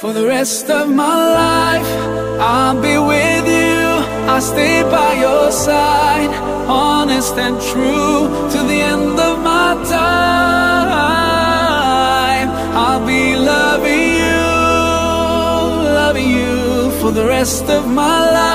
For the rest of my life, I'll be with you. I'll stay by your side, honest and true to the end of my time. I'll be loving you, loving you for the rest of my life.